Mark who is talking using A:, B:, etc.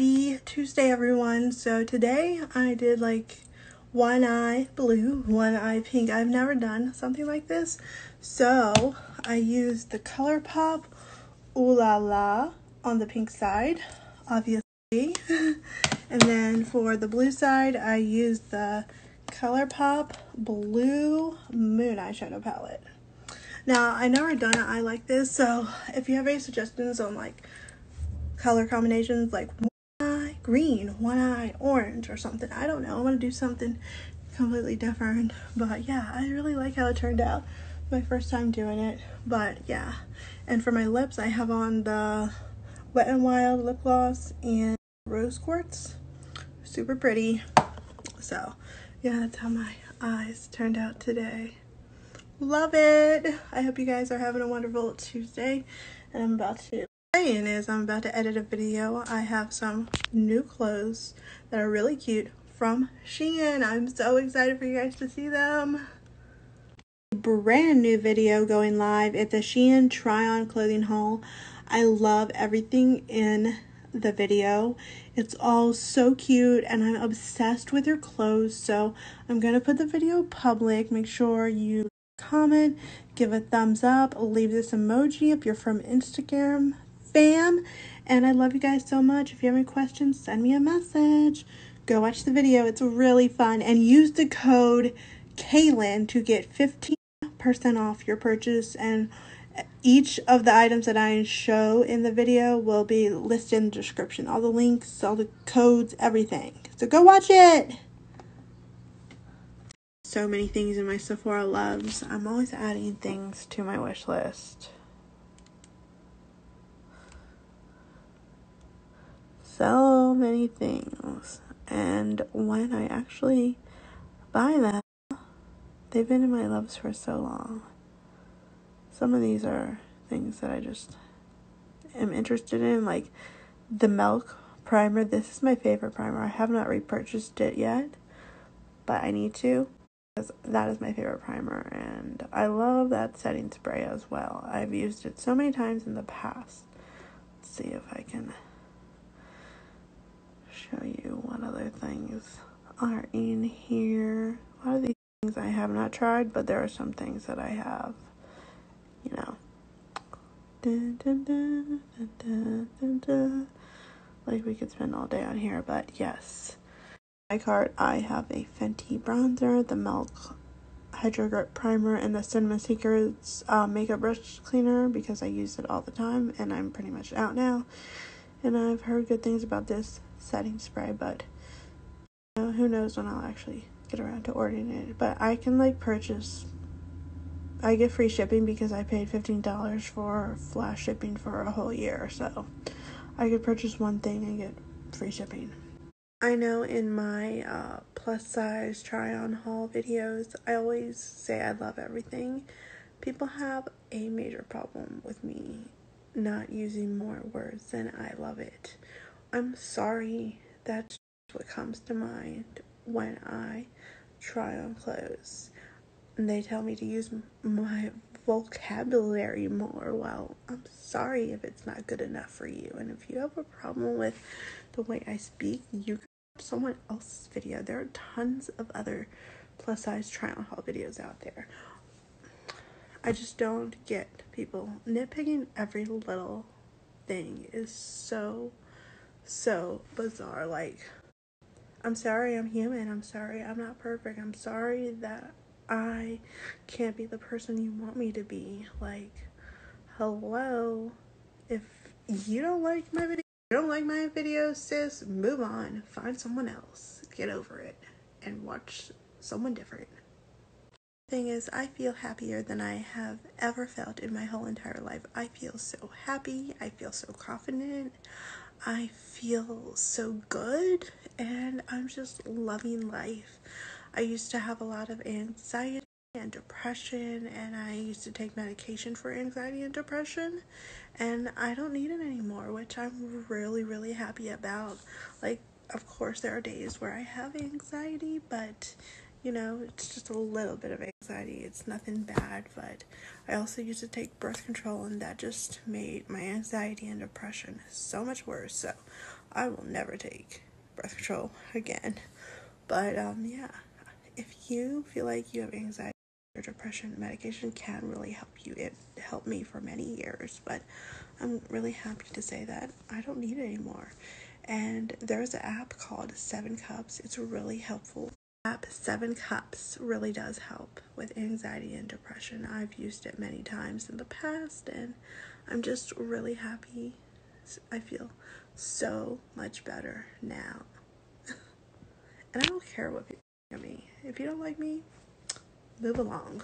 A: Happy Tuesday, everyone. So today I did like one eye blue, one eye pink. I've never done something like this. So I used the ColourPop Ooh La La on the pink side, obviously. and then for the blue side, I used the ColourPop Blue Moon eyeshadow palette. Now, I never done an eye like this, so if you have any suggestions on like color combinations, like green, one eye orange or something, I don't know. I'm going to do something completely different. But yeah, I really like how it turned out. My first time doing it, but yeah. And for my lips, I have on the Wet n Wild lip gloss and rose quartz. Super pretty. So yeah, that's how my eyes turned out today. Love it. I hope you guys are having a wonderful Tuesday. And I'm about to saying is I'm about to edit a video. I have some new clothes that are really cute from Shein. I'm so excited for you guys to see them. Brand new video going live at the Shein try on clothing haul. I love everything in the video. It's all so cute and I'm obsessed with your clothes. So I'm going to put the video public. Make sure you comment, give a thumbs up, leave this emoji if you're from Instagram, fam. And I love you guys so much. If you have any questions, send me a message. Go watch the video. It's really fun. And use the code Kaylin to get 15% off your purchase. And each of the items that I show in the video will be listed in the description. All the links, all the codes, everything. So go watch it so many things in my Sephora loves. I'm always adding things to my wish list. So many things. And when I actually buy them, they've been in my loves for so long. Some of these are things that I just am interested in, like the Milk primer. This is my favorite primer. I have not repurchased it yet, but I need to because that is my favorite primer and I love that setting spray as well. I've used it so many times in the past. Let's see if I can show you what other things are in here. A lot of these things I have not tried, but there are some things that I have, you know. Dun, dun, dun, like we could spend all day on here, but yes my cart, I have a Fenty bronzer, the Milk Hydro Grip Primer, and the Cinema Secrets uh, Makeup Brush Cleaner because I use it all the time and I'm pretty much out now. And I've heard good things about this setting spray, but you know, who knows when I'll actually get around to ordering it. But I can like purchase, I get free shipping because I paid $15 for flash shipping for a whole year. So I could purchase one thing and get free shipping. I know in my uh, plus size try on haul videos, I always say I love everything. People have a major problem with me not using more words than I love it. I'm sorry, that's what comes to mind when I try on clothes. And they tell me to use my vocabulary more. Well, I'm sorry if it's not good enough for you. And if you have a problem with the way I speak, you can watch someone else's video. There are tons of other plus size try on haul videos out there. I just don't get people nitpicking every little thing is so so bizarre like I'm sorry I'm human. I'm sorry I'm not perfect. I'm sorry that I can't be the person you want me to be. Like hello. If you don't like my video you don't like my videos, sis, move on. Find someone else. Get over it and watch someone different. Thing is, I feel happier than I have ever felt in my whole entire life. I feel so happy. I feel so confident. I feel so good. And I'm just loving life. I used to have a lot of anxiety and depression and I used to take medication for anxiety and depression and I don't need it anymore which I'm really really happy about like of course there are days where I have anxiety but you know it's just a little bit of anxiety it's nothing bad but I also used to take birth control and that just made my anxiety and depression so much worse so I will never take birth control again. But um, yeah, if you feel like you have anxiety or depression, medication can really help you. It helped me for many years, but I'm really happy to say that I don't need it anymore. And there's an app called Seven Cups. It's really helpful. App Seven Cups really does help with anxiety and depression. I've used it many times in the past, and I'm just really happy. I feel so much better now. and I don't care what people think of me. If you don't like me, move along.